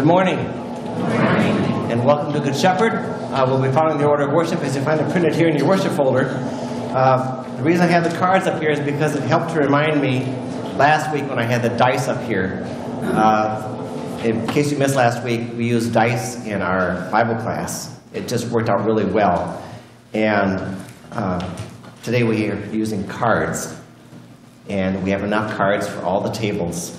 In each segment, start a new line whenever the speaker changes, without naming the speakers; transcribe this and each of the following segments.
Good morning. And welcome to Good Shepherd. Uh, we'll be following the order of worship as you find it printed here in your worship folder. Uh, the reason I have the cards up here is because it helped to remind me last week when I had the dice up here. Uh, in case you missed last week, we used dice in our Bible class. It just worked out really well. And uh, today we are using cards. And we have enough cards for all the tables.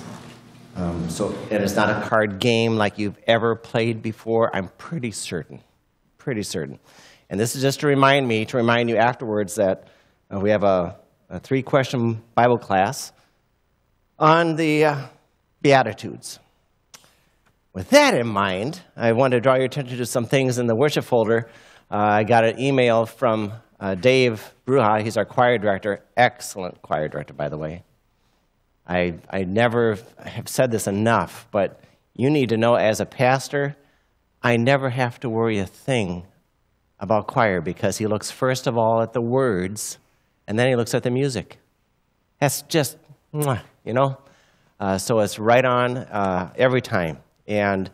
Um, so, and it's not a card game like you've ever played before. I'm pretty certain, pretty certain. And this is just to remind me, to remind you afterwards that uh, we have a, a three-question Bible class on the uh, Beatitudes. With that in mind, I want to draw your attention to some things in the worship folder. Uh, I got an email from uh, Dave Bruja. He's our choir director. Excellent choir director, by the way. I, I never have said this enough, but you need to know as a pastor, I never have to worry a thing about choir because he looks first of all at the words and then he looks at the music. That's just, you know? Uh, so it's right on uh, every time. And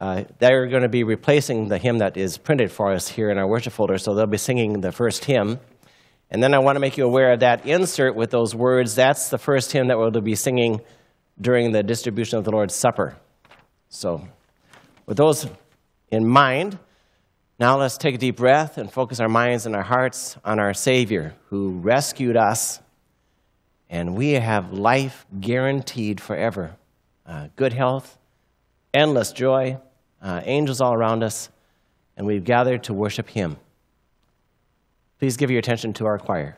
uh, they're going to be replacing the hymn that is printed for us here in our worship folder, so they'll be singing the first hymn. And then I want to make you aware of that insert with those words. That's the first hymn that we'll be singing during the distribution of the Lord's Supper. So, with those in mind, now let's take a deep breath and focus our minds and our hearts on our Savior who rescued us, and we have life guaranteed forever uh, good health, endless joy, uh, angels all around us, and we've gathered to worship Him. Please give your attention to our choir.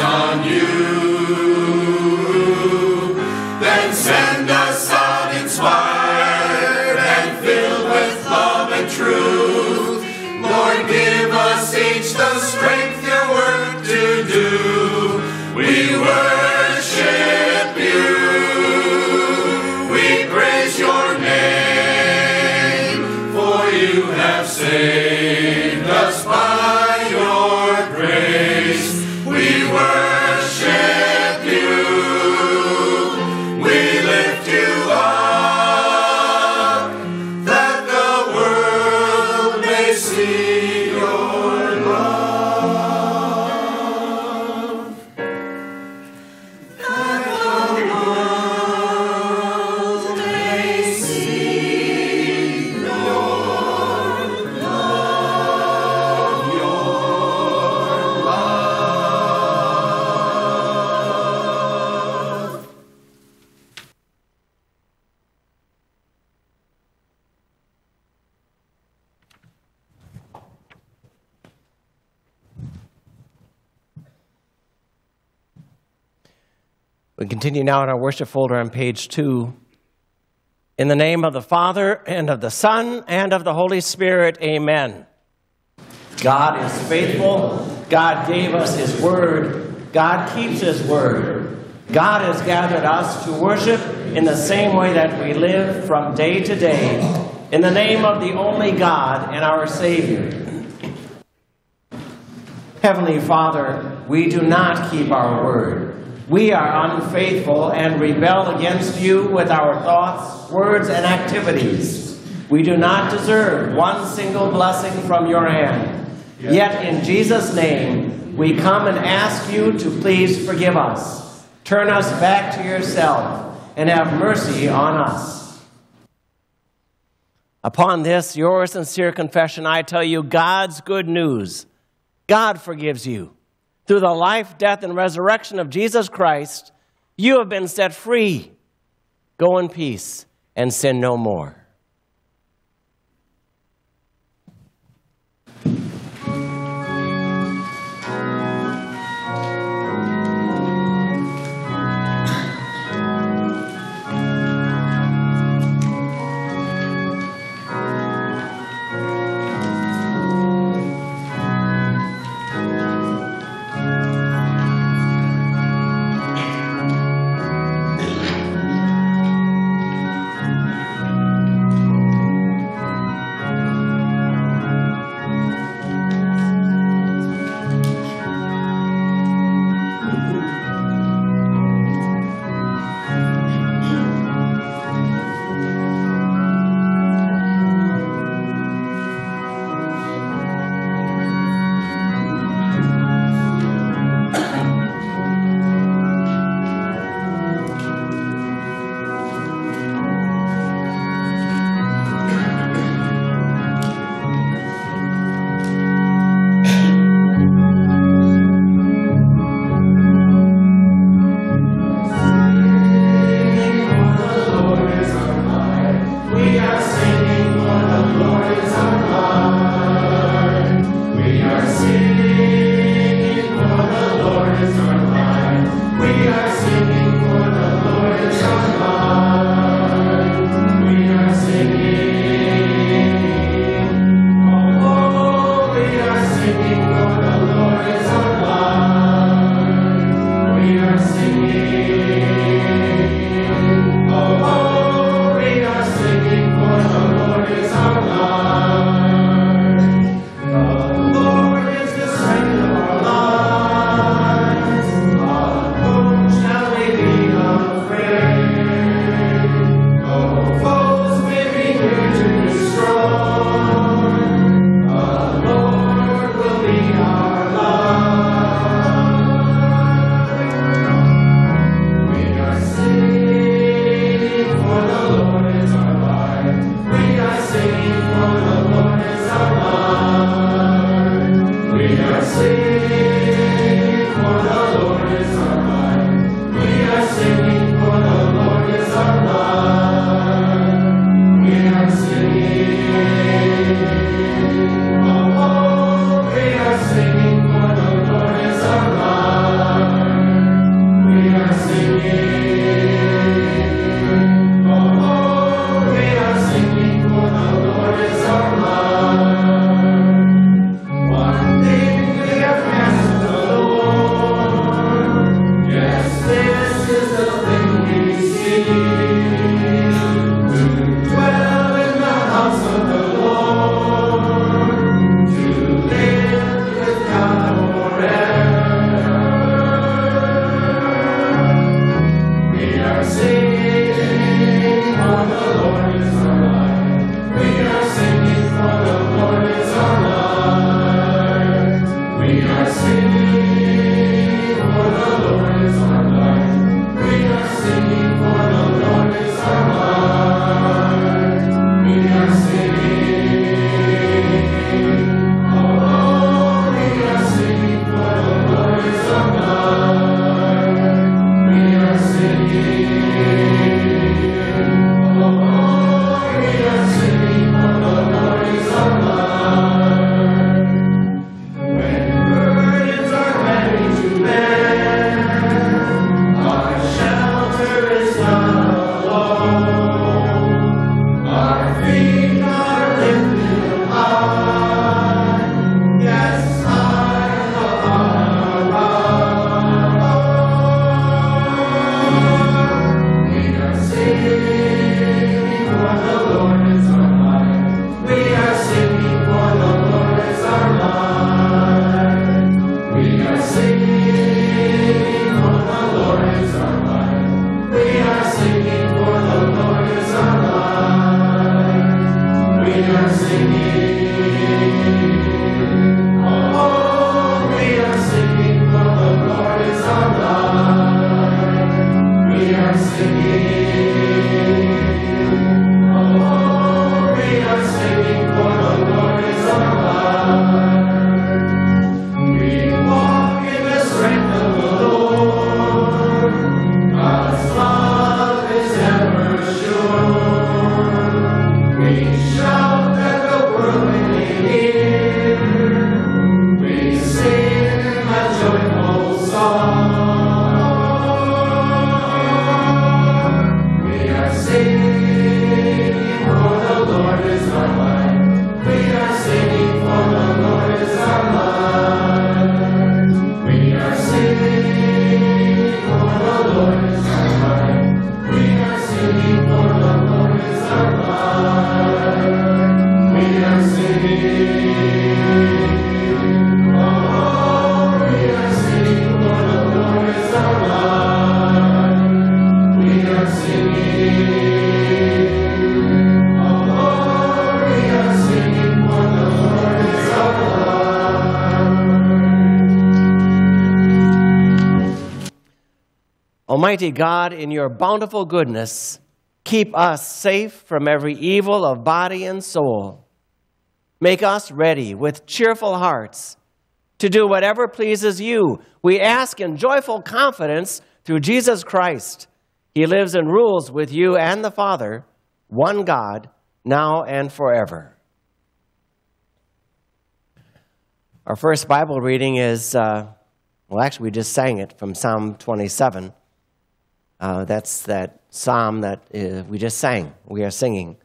On you.
Now in our worship folder on page two. In the name of the Father, and of the Son, and of the Holy Spirit, amen. God is faithful. God gave us His word. God keeps His word. God has gathered us to worship in the same way that we live from day to day, in the name of the only God and our Savior. Heavenly Father, we do not keep our word. We are unfaithful and rebel against you with our thoughts, words, and activities. We do not deserve one single blessing from your hand. Yet in Jesus' name, we come and ask you to please forgive us. Turn us back to yourself and have mercy on us. Upon this, your sincere confession, I tell you God's good news. God forgives you. Through the life, death, and resurrection of Jesus Christ, you have been set free. Go in peace and sin no more. Almighty God, in your bountiful goodness, keep us safe from every evil of body and soul. Make us ready with cheerful hearts to do whatever pleases you. We ask in joyful confidence through Jesus Christ. He lives and rules with you and the Father, one God, now and forever. Our first Bible reading is, uh, well, actually, we just sang it from Psalm 27. Uh, that's that psalm that uh, we just sang. We are singing.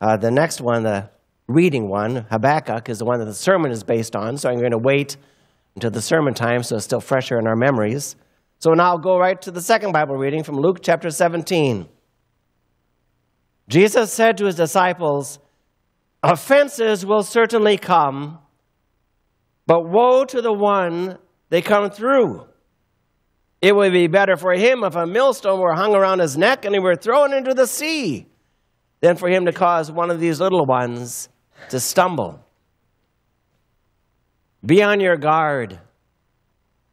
Uh, the next one, the reading one, Habakkuk, is the one that the sermon is based on. So I'm going to wait until the sermon time so it's still fresher in our memories. So now I'll go right to the second Bible reading from Luke chapter 17. Jesus said to his disciples, Offenses will certainly come, but woe to the one they come through. It would be better for him if a millstone were hung around his neck and he were thrown into the sea than for him to cause one of these little ones to stumble. Be on your guard.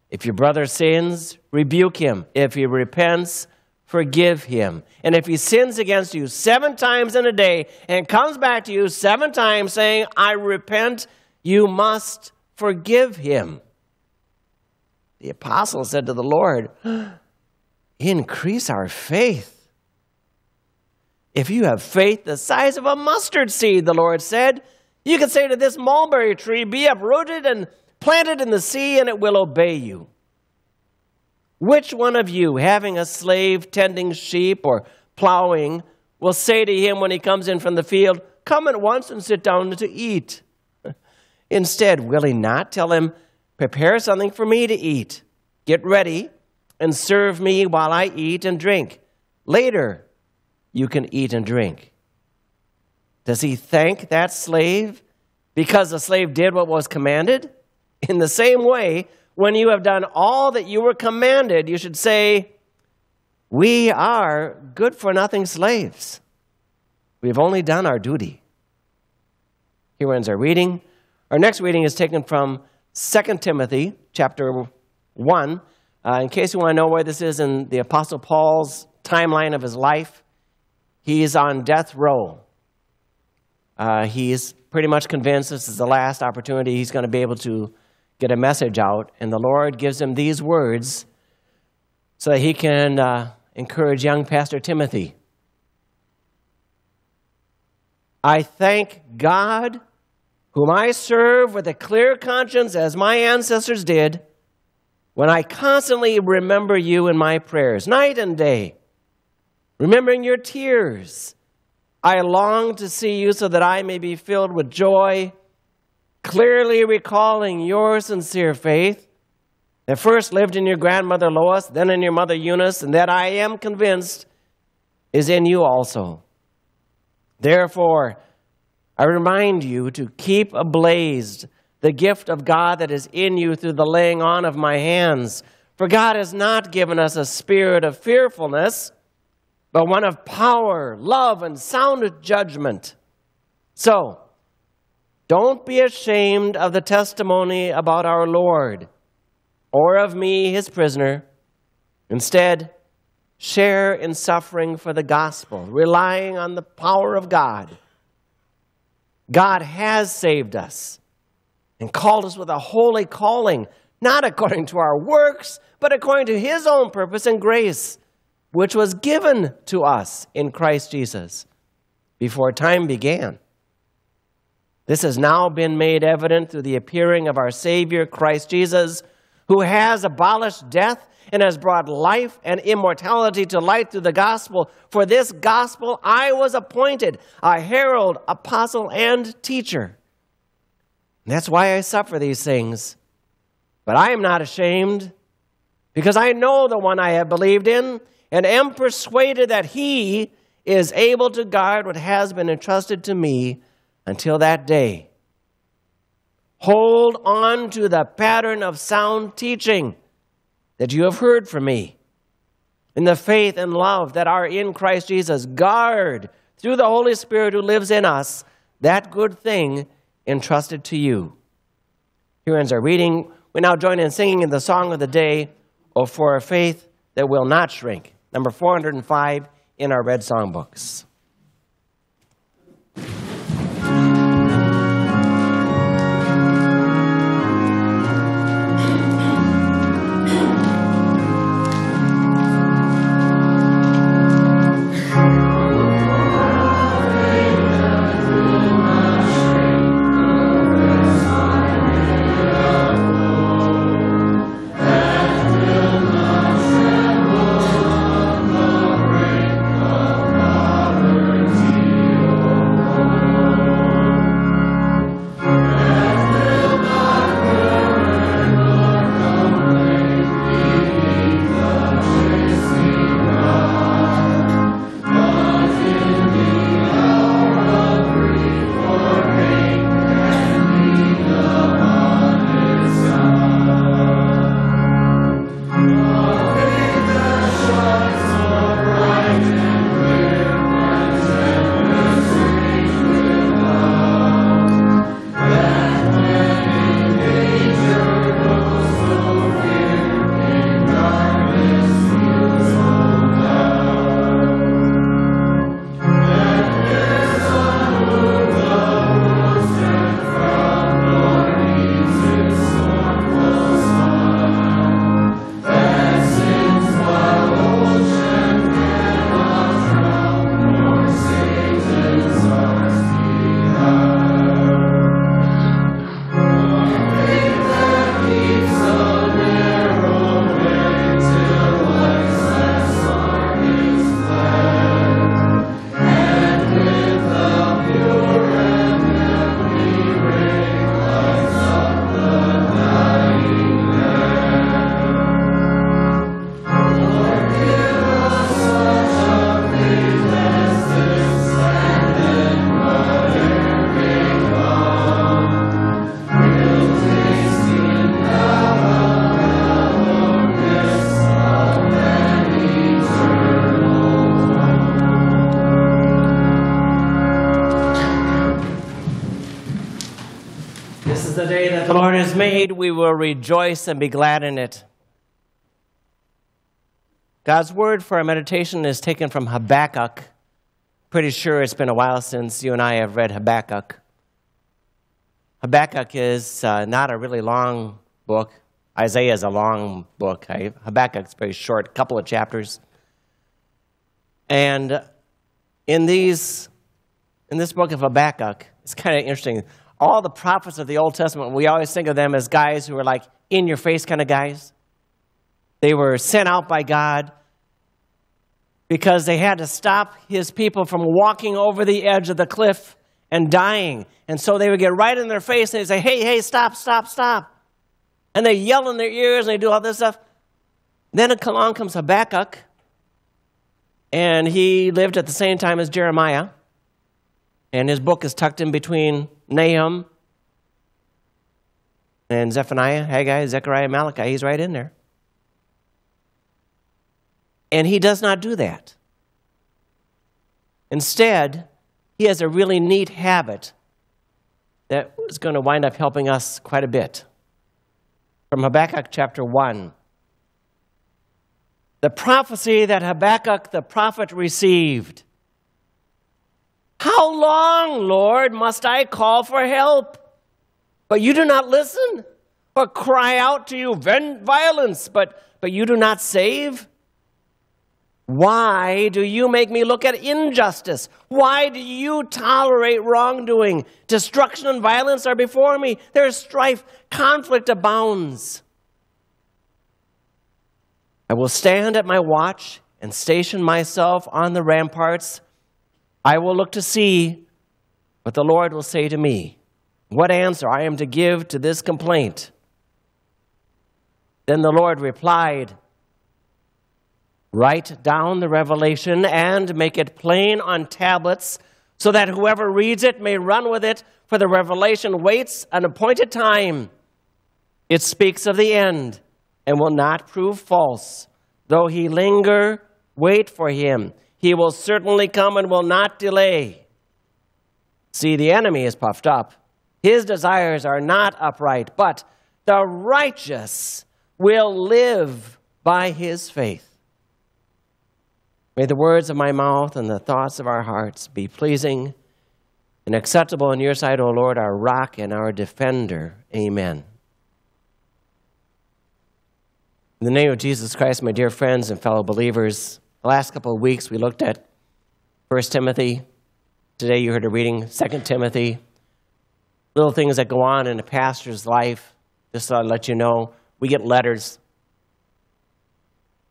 If your brother sins, rebuke him. If he repents, forgive him. And if he sins against you seven times in a day and comes back to you seven times saying, I repent, you must forgive him. The apostle said to the Lord, Increase our faith. If you have faith the size of a mustard seed, the Lord said, you can say to this mulberry tree, Be uprooted and planted in the sea, and it will obey you. Which one of you, having a slave tending sheep or plowing, will say to him when he comes in from the field, Come at once and sit down to eat? Instead, will he not tell him, Prepare something for me to eat. Get ready and serve me while I eat and drink. Later, you can eat and drink. Does he thank that slave because the slave did what was commanded? In the same way, when you have done all that you were commanded, you should say, We are good for nothing slaves. We have only done our duty. Here ends our reading. Our next reading is taken from 2 Timothy chapter 1. Uh, in case you want to know where this is in the Apostle Paul's timeline of his life, he's on death row. Uh, he's pretty much convinced this is the last opportunity he's going to be able to get a message out, and the Lord gives him these words so that he can uh, encourage young Pastor Timothy. I thank God whom I serve with a clear conscience as my ancestors did, when I constantly remember you in my prayers, night and day, remembering your tears, I long to see you so that I may be filled with joy, clearly recalling your sincere faith that first lived in your grandmother Lois, then in your mother Eunice, and that I am convinced is in you also. Therefore, I remind you to keep ablaze the gift of God that is in you through the laying on of my hands. For God has not given us a spirit of fearfulness, but one of power, love, and sound judgment. So, don't be ashamed of the testimony about our Lord or of me, his prisoner. Instead, share in suffering for the gospel, relying on the power of God God has saved us and called us with a holy calling, not according to our works, but according to His own purpose and grace, which was given to us in Christ Jesus before time began. This has now been made evident through the appearing of our Savior, Christ Jesus, who has abolished death and has brought life and immortality to light through the gospel. For this gospel I was appointed a herald, apostle, and teacher. That's why I suffer these things. But I am not ashamed, because I know the one I have believed in, and am persuaded that he is able to guard what has been entrusted to me until that day. Hold on to the pattern of sound teaching that you have heard from me. In the faith and love that are in Christ Jesus, guard through the Holy Spirit who lives in us that good thing entrusted to you. Here ends our reading. We now join in singing in the song of the day, O for a faith that will not shrink. Number 405 in our red songbooks. We will rejoice and be glad in it. God's word for our meditation is taken from Habakkuk. Pretty sure it's been a while since you and I have read Habakkuk. Habakkuk is uh, not a really long book. Isaiah is a long book. Habakkuk is very short, couple of chapters. And in these, in this book of Habakkuk, it's kind of interesting all the prophets of the Old Testament, we always think of them as guys who were like in your face kind of guys. They were sent out by God because they had to stop his people from walking over the edge of the cliff and dying. And so they would get right in their face and they'd say, Hey, hey, stop, stop, stop. And they yell in their ears and they do all this stuff. Then along comes Habakkuk, and he lived at the same time as Jeremiah. And his book is tucked in between Nahum and Zephaniah, Haggai, Zechariah, Malachi. He's right in there. And he does not do that. Instead, he has a really neat habit that is going to wind up helping us quite a bit. From Habakkuk chapter 1. The prophecy that Habakkuk the prophet received how long, Lord, must I call for help? But you do not listen, or cry out to you violence, but, but you do not save? Why do you make me look at injustice? Why do you tolerate wrongdoing? Destruction and violence are before me. There is strife, conflict abounds. I will stand at my watch and station myself on the ramparts I will look to see what the Lord will say to me, what answer I am to give to this complaint. Then the Lord replied, Write down the revelation and make it plain on tablets, so that whoever reads it may run with it, for the revelation waits an appointed time. It speaks of the end and will not prove false. Though he linger, wait for him. He will certainly come and will not delay. See, the enemy is puffed up. His desires are not upright, but the righteous will live by his faith. May the words of my mouth and the thoughts of our hearts be pleasing and acceptable in your sight, O Lord, our rock and our defender. Amen. In the name of Jesus Christ, my dear friends and fellow believers, the last couple of weeks we looked at 1 Timothy. Today you heard a reading, 2 Timothy. Little things that go on in a pastor's life. Just to let you know, we get letters.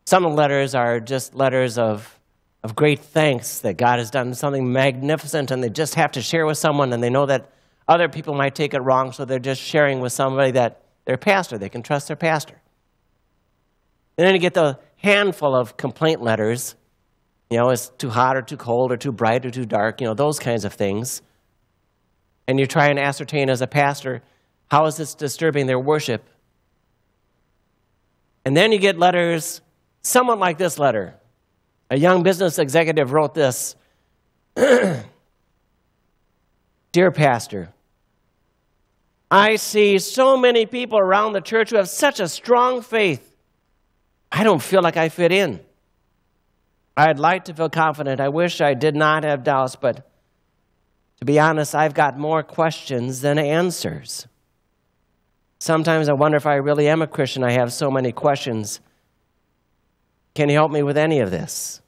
Some of the letters are just letters of, of great thanks that God has done something magnificent and they just have to share with someone and they know that other people might take it wrong, so they're just sharing with somebody that their pastor, they can trust their pastor. And then you get the handful of complaint letters. You know, it's too hot or too cold or too bright or too dark, you know, those kinds of things. And you try and ascertain as a pastor, how is this disturbing their worship? And then you get letters, somewhat like this letter. A young business executive wrote this Dear Pastor, I see so many people around the church who have such a strong faith I don't feel like I fit in. I'd like to feel confident. I wish I did not have doubts, but to be honest, I've got more questions than answers. Sometimes I wonder if I really am a Christian. I have so many questions. Can you help me with any of this?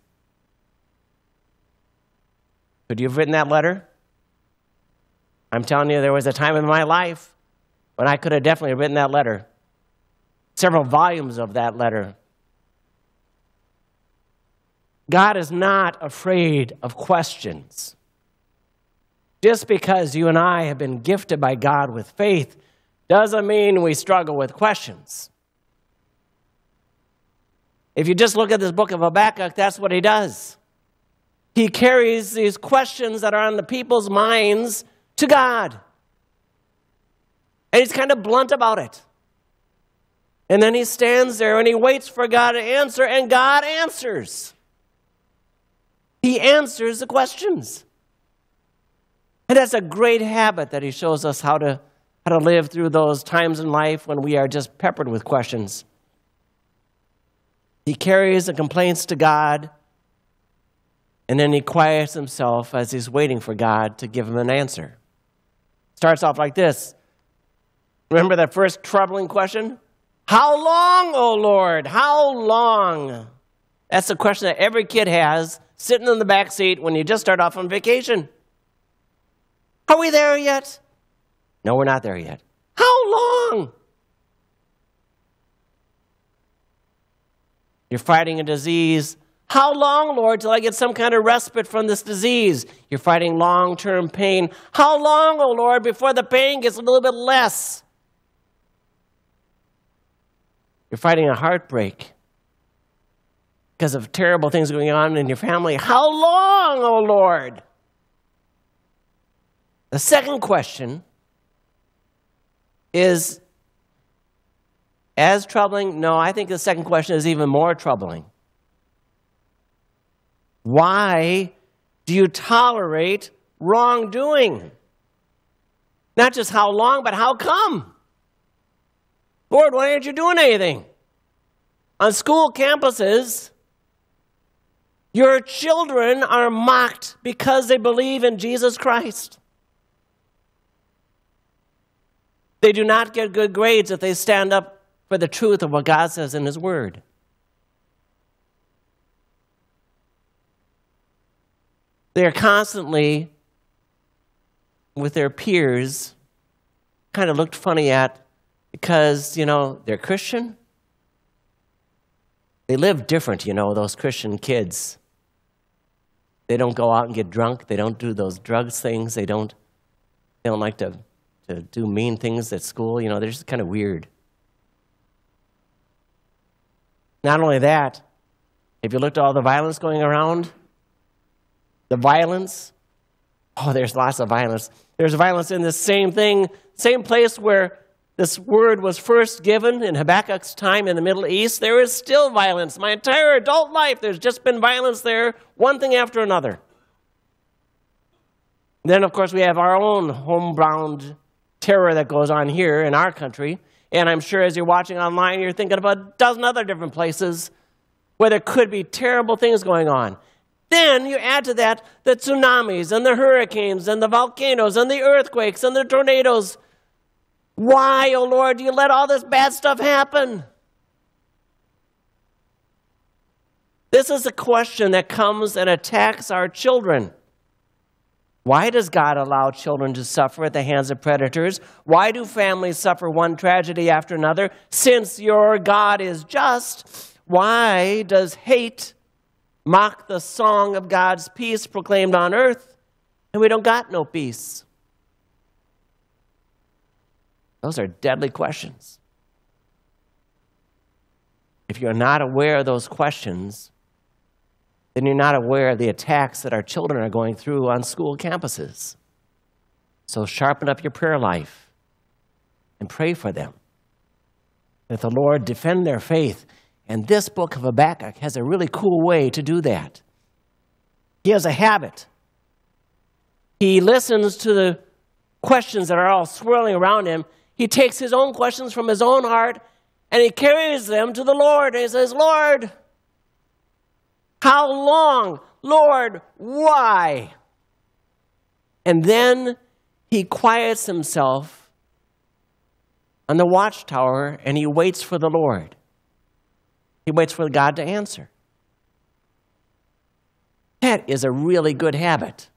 Could you have written that letter? I'm telling you, there was a time in my life when I could have definitely written that letter. Several volumes of that letter. God is not afraid of questions. Just because you and I have been gifted by God with faith doesn't mean we struggle with questions. If you just look at this book of Habakkuk, that's what he does. He carries these questions that are on the people's minds to God. And he's kind of blunt about it. And then he stands there and he waits for God to answer, and God answers. He answers the questions. And that's a great habit that he shows us how to, how to live through those times in life when we are just peppered with questions. He carries the complaints to God, and then he quiets himself as he's waiting for God to give him an answer. Starts off like this. Remember that first troubling question? How long, O Lord? How long? That's the question that every kid has sitting in the back seat when you just start off on vacation. Are we there yet? No, we're not there yet. How long? You're fighting a disease. How long, Lord, till I get some kind of respite from this disease? You're fighting long term pain. How long, oh Lord, before the pain gets a little bit less? You're fighting a heartbreak because of terrible things going on in your family. How long, O oh Lord? The second question is as troubling? No, I think the second question is even more troubling. Why do you tolerate wrongdoing? Not just how long, but how come? Lord, why aren't you doing anything? On school campuses, your children are mocked because they believe in Jesus Christ. They do not get good grades if they stand up for the truth of what God says in His Word. They are constantly, with their peers, kind of looked funny at because, you know, they're Christian. They live different, you know, those Christian kids. They don't go out and get drunk. They don't do those drugs things. They don't, they don't like to, to do mean things at school. You know, they're just kind of weird. Not only that, if you looked at all the violence going around, the violence, oh, there's lots of violence. There's violence in the same thing, same place where this word was first given in Habakkuk's time in the Middle East, there is still violence. My entire adult life, there's just been violence there, one thing after another. Then, of course, we have our own homebound terror that goes on here in our country. And I'm sure as you're watching online, you're thinking about a dozen other different places where there could be terrible things going on. Then you add to that the tsunamis and the hurricanes and the volcanoes and the earthquakes and the tornadoes. Why, oh Lord, do you let all this bad stuff happen? This is a question that comes and attacks our children. Why does God allow children to suffer at the hands of predators? Why do families suffer one tragedy after another? Since your God is just, why does hate mock the song of God's peace proclaimed on earth and we don't got no peace? Those are deadly questions. If you're not aware of those questions, then you're not aware of the attacks that our children are going through on school campuses. So sharpen up your prayer life and pray for them. That the Lord defend their faith. And this book of Habakkuk has a really cool way to do that. He has a habit. He listens to the questions that are all swirling around him. He takes his own questions from his own heart and he carries them to the Lord. And he says, Lord, how long? Lord, why? And then he quiets himself on the watchtower and he waits for the Lord. He waits for God to answer. That is a really good habit.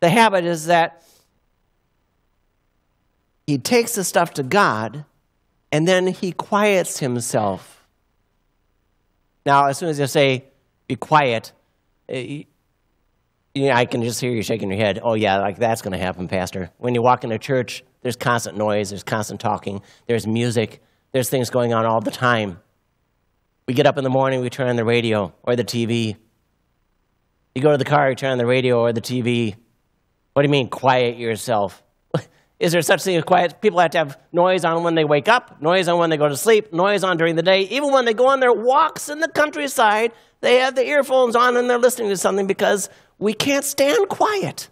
The habit is that he takes the stuff to God and then he quiets himself now, as soon as you say, be quiet, eh, you know, I can just hear you shaking your head. Oh, yeah, like that's going to happen, Pastor. When you walk into church, there's constant noise, there's constant talking, there's music, there's things going on all the time. We get up in the morning, we turn on the radio or the TV. You go to the car, you turn on the radio or the TV. What do you mean, quiet yourself? Is there such thing as quiet? People have to have noise on when they wake up, noise on when they go to sleep, noise on during the day. Even when they go on their walks in the countryside, they have the earphones on and they're listening to something because we can't stand quiet.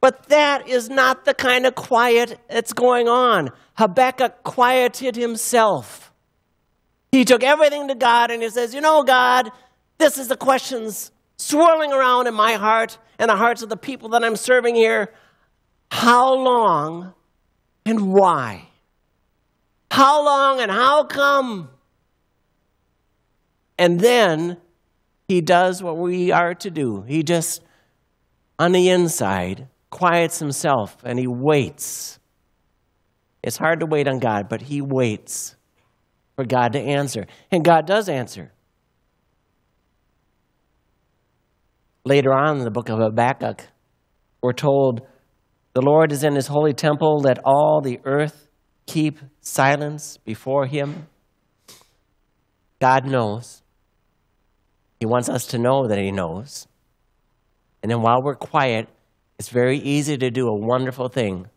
But that is not the kind of quiet that's going on. Habakkuk quieted himself. He took everything to God and he says, You know, God, this is the questions swirling around in my heart and the hearts of the people that I'm serving here. How long and why? How long and how come? And then he does what we are to do. He just, on the inside, quiets himself and he waits. It's hard to wait on God, but he waits for God to answer. And God does answer. Later on in the book of Habakkuk, we're told the Lord is in his holy temple. Let all the earth keep silence before him. God knows. He wants us to know that he knows. And then while we're quiet, it's very easy to do a wonderful thing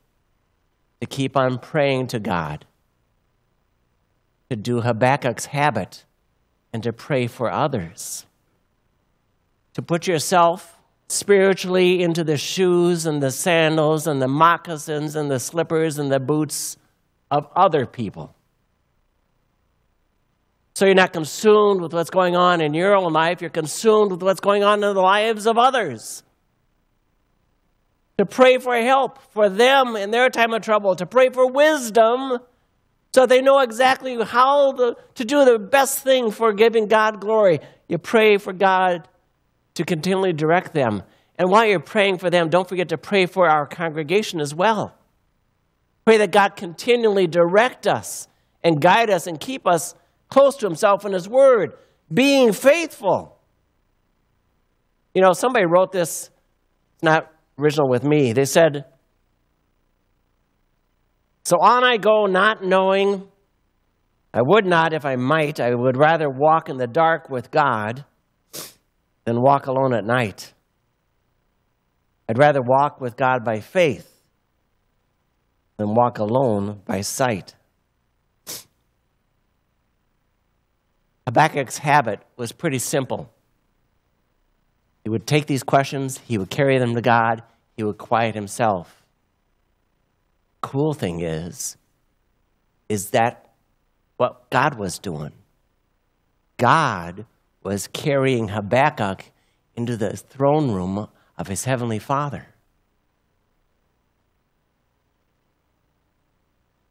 to keep on praying to God, to do Habakkuk's habit, and to pray for others. To put yourself spiritually into the shoes and the sandals and the moccasins and the slippers and the boots of other people. So you're not consumed with what's going on in your own life, you're consumed with what's going on in the lives of others. To pray for help for them in their time of trouble, to pray for wisdom so they know exactly how the, to do the best thing for giving God glory. You pray for God to continually direct them. And while you're praying for them, don't forget to pray for our congregation as well. Pray that God continually direct us and guide us and keep us close to Himself and His Word, being faithful. You know, somebody wrote this, it's not original with me. They said, So on I go, not knowing. I would not if I might. I would rather walk in the dark with God than walk alone at night. I'd rather walk with God by faith than walk alone by sight. Habakkuk's habit was pretty simple. He would take these questions, he would carry them to God, he would quiet himself. Cool thing is, is that what God was doing. God was carrying Habakkuk into the throne room of his heavenly Father.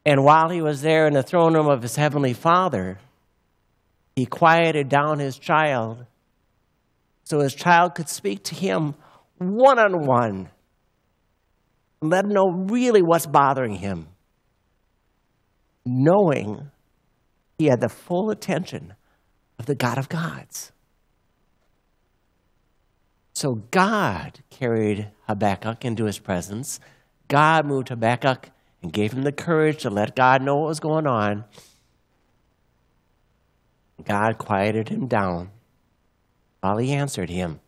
And while he was there in the throne room of his heavenly Father, he quieted down his child so his child could speak to him one on one and let him know really what's bothering him, knowing he had the full attention of the God of gods. So God carried Habakkuk into his presence. God moved Habakkuk and gave him the courage to let God know what was going on. God quieted him down while he answered him.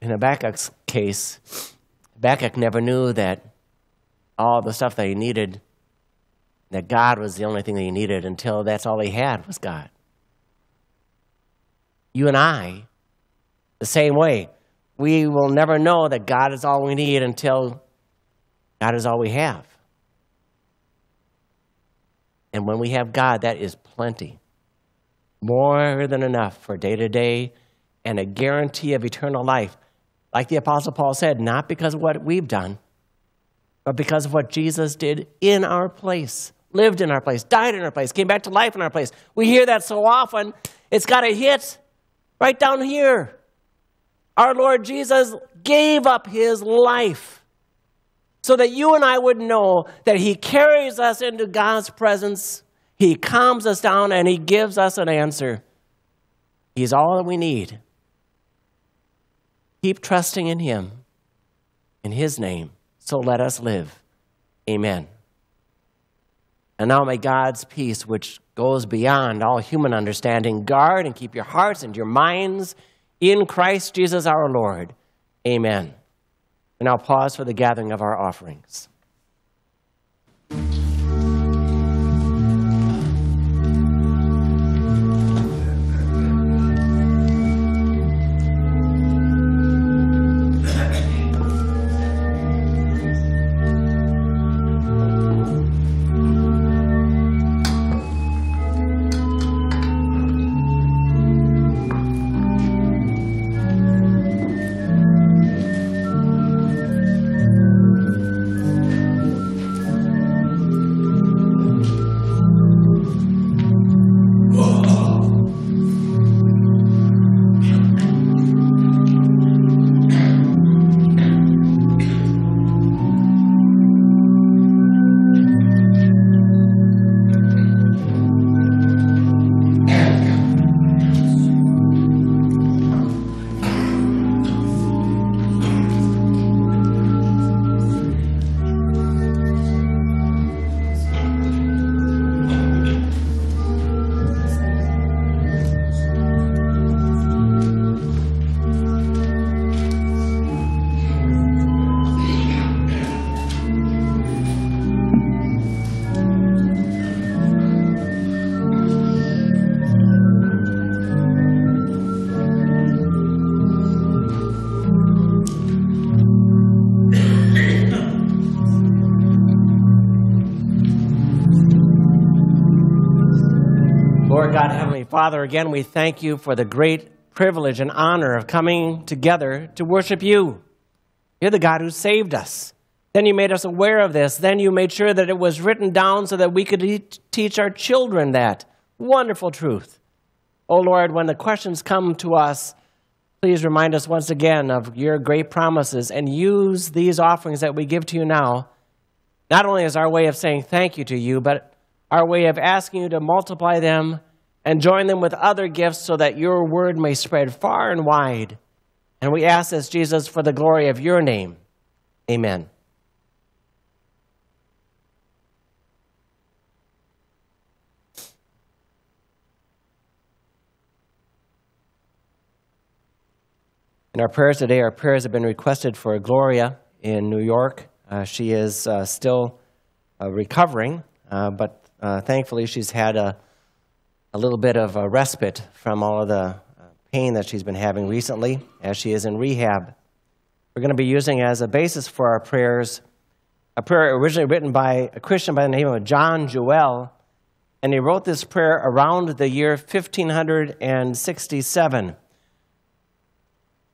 In Habakkuk's case, Habakkuk never knew that all the stuff that he needed, that God was the only thing that he needed until that's all he had was God. You and I, the same way, we will never know that God is all we need until God is all we have. And when we have God, that is plenty. More than enough for day to day and a guarantee of eternal life. Like the Apostle Paul said, not because of what we've done, but because of what Jesus did in our place, lived in our place, died in our place, came back to life in our place. We hear that so often, it's got to hit right down here. Our Lord Jesus gave up his life so that you and I would know that he carries us into God's presence, he calms us down, and he gives us an answer. He's all that we need. Keep trusting in him, in his name. So let us live. Amen. And now may God's peace, which goes beyond all human understanding, guard and keep your hearts and your minds in Christ Jesus our Lord. Amen. And I'll pause for the gathering of our offerings. Father, again, we thank you for the great privilege and honor of coming together to worship you. You're the God who saved us. Then you made us aware of this. Then you made sure that it was written down so that we could teach our children that. Wonderful truth. Oh Lord, when the questions come to us, please remind us once again of your great promises and use these offerings that we give to you now, not only as our way of saying thank you to you, but our way of asking you to multiply them and join them with other gifts so that your word may spread far and wide. And we ask this, Jesus, for the glory of your name. Amen. In our prayers today, our prayers have been requested for Gloria in New York. Uh, she is uh, still uh, recovering, uh, but uh, thankfully she's had a, a little bit of a respite from all of the uh, pain that she's been having recently as she is in rehab. we're going to be using as a basis for our prayers a prayer originally written by a Christian by the name of John Jewel. And he wrote this prayer around the year 1567.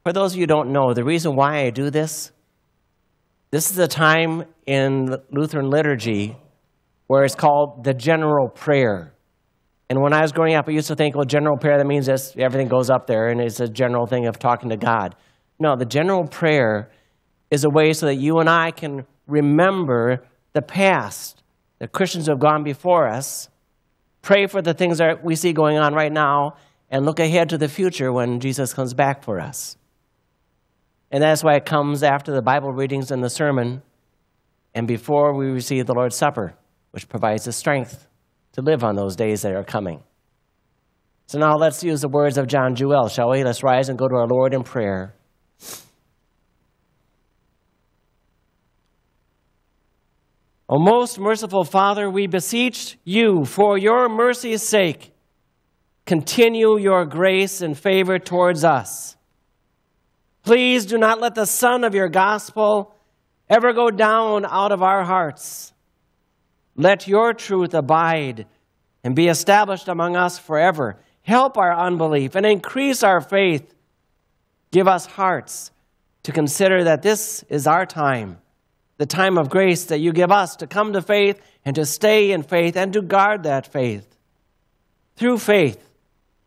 For those of you who don't know, the reason why I do this, this is a time in Lutheran liturgy where it's called the general prayer. And when I was growing up, I used to think, well, general prayer, that means just everything goes up there and it's a general thing of talking to God. No, the general prayer is a way so that you and I can remember the past, the Christians who have gone before us, pray for the things that we see going on right now, and look ahead to the future when Jesus comes back for us. And that's why it comes after the Bible readings and the sermon, and before we receive the Lord's Supper, which provides the strength to live on those days that are coming. So now let's use the words of John Jewel, shall we? Let's rise and go to our Lord in prayer. O most merciful Father, we beseech you for your mercy's sake, continue your grace and favor towards us. Please do not let the sun of your gospel ever go down out of our hearts. Let your truth abide and be established among us forever. Help our unbelief and increase our faith. Give us hearts to consider that this is our time the time of grace that you give us to come to faith and to stay in faith and to guard that faith. Through faith,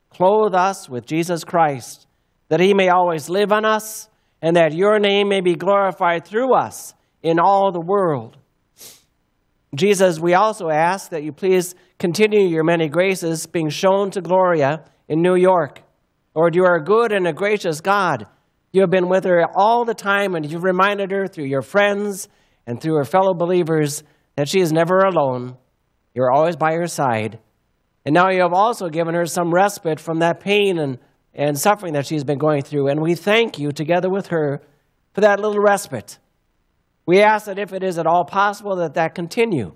clothe us with Jesus Christ, that he may always live on us and that your name may be glorified through us in all the world. Jesus, we also ask that you please continue your many graces being shown to Gloria in New York. Lord, you are a good and a gracious God. You have been with her all the time, and you've reminded her through your friends and through her fellow believers that she is never alone. You're always by her side. And now you have also given her some respite from that pain and, and suffering that she's been going through. And we thank you together with her for that little respite. We ask that if it is at all possible, that that continue.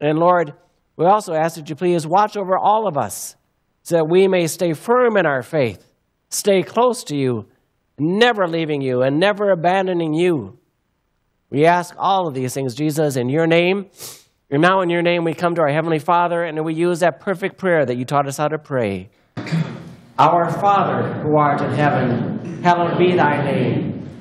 And Lord, we also ask that you please watch over all of us so that we may stay firm in our faith, stay close to you, never leaving you and never abandoning you. We ask all of these things, Jesus, in your name. And now, in your name, we come to our Heavenly Father and we use that perfect prayer that you taught us how to pray. Our Father, who art in heaven, hallowed be thy name.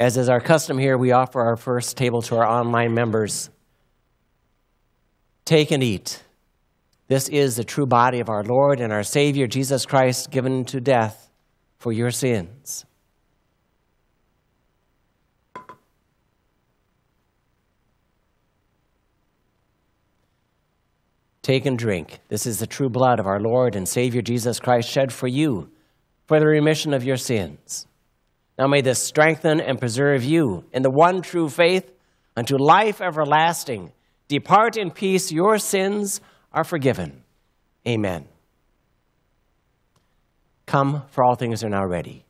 As is our custom here, we offer our first table to our online members. Take and eat. This is the true body of our Lord and our Savior, Jesus Christ, given to death for your sins. Take and drink. This is the true blood of our Lord and Savior Jesus Christ shed for you for the remission of your sins. Now may this strengthen and preserve you in the one true faith unto life everlasting. Depart in peace, your sins are forgiven. Amen. Come, for all things are now ready.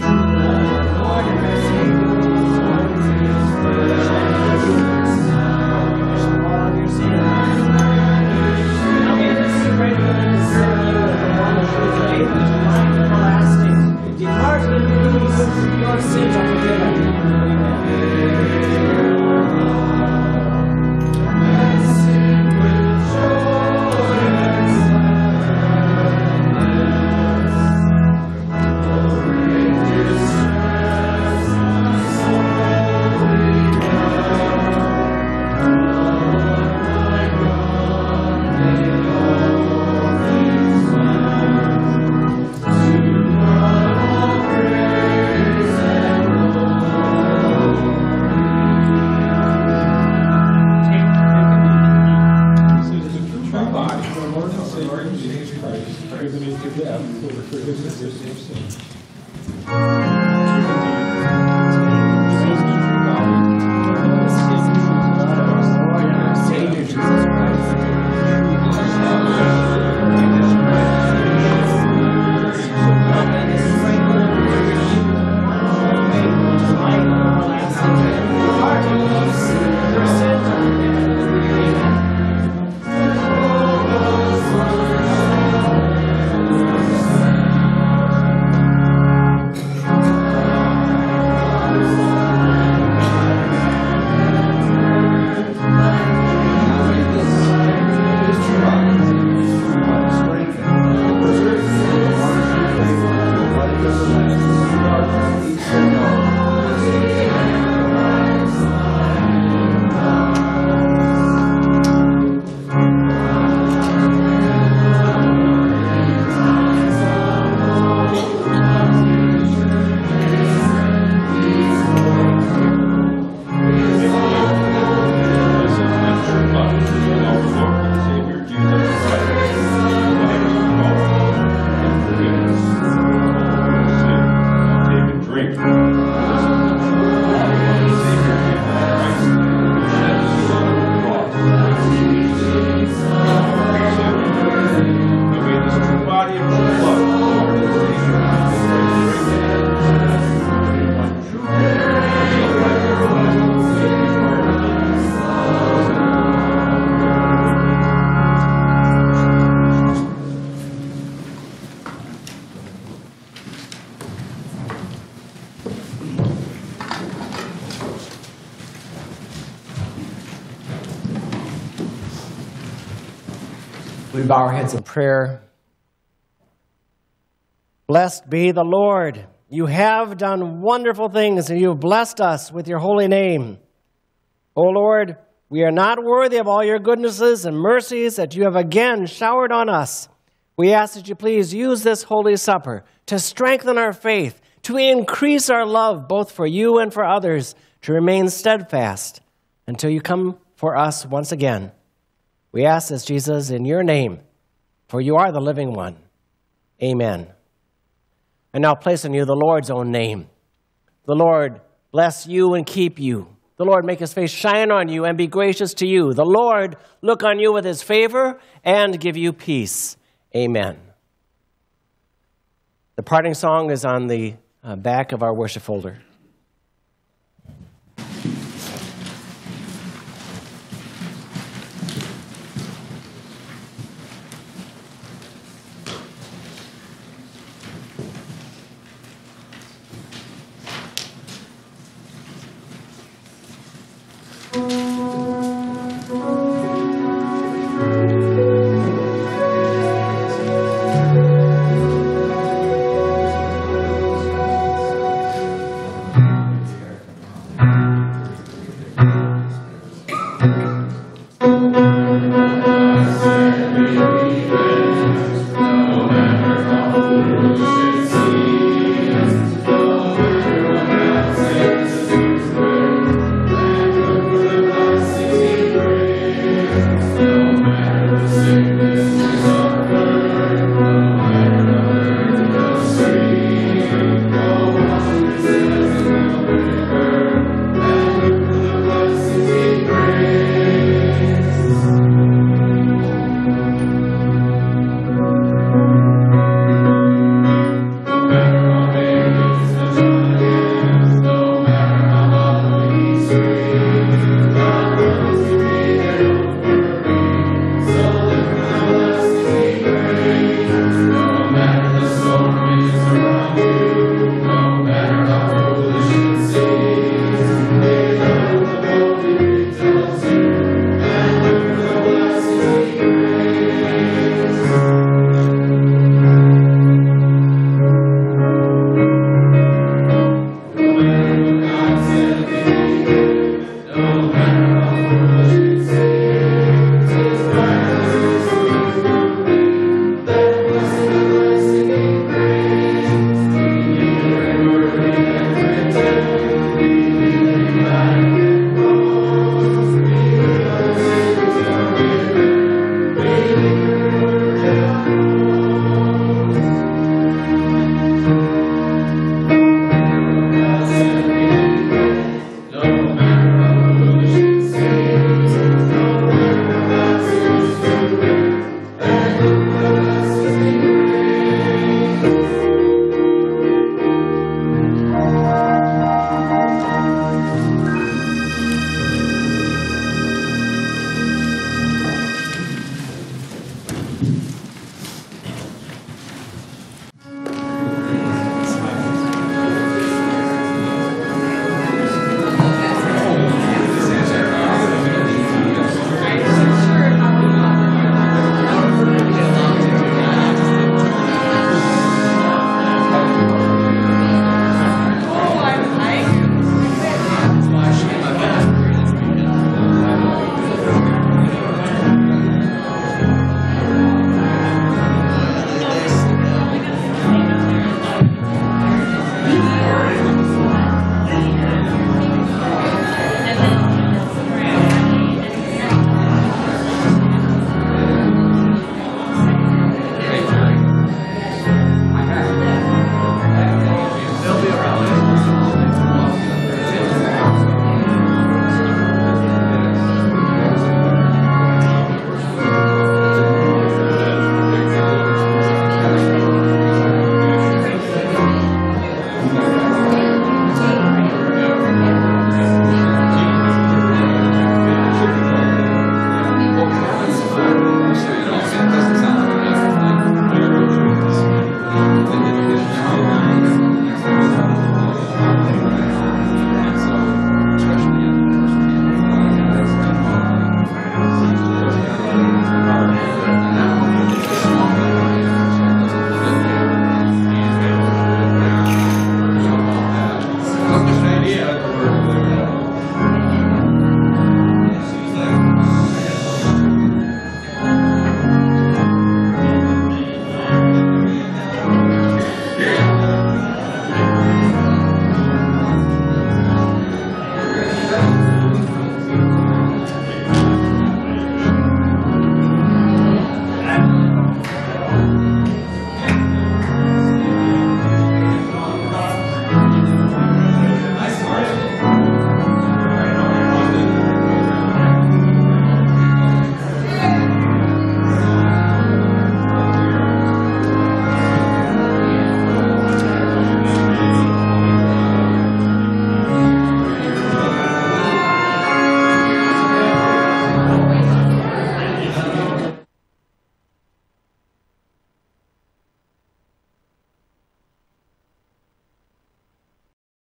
mercy. Our heads in prayer. Blessed be the Lord. You have done wonderful things, and you have blessed us with your holy name. O Lord, we are not worthy of all your goodnesses and mercies that you have again showered on us. We ask that you please use this Holy Supper to strengthen our faith, to increase our love both for you and for others, to remain steadfast until you come for us once again. We ask this, Jesus, in your name, for you are the living one. Amen. And now place on you the Lord's own name. The Lord bless you and keep you. The Lord make his face shine on you and be gracious to you. The Lord look on you with his favor and give you peace. Amen. The parting song is on the uh, back of our worship folder.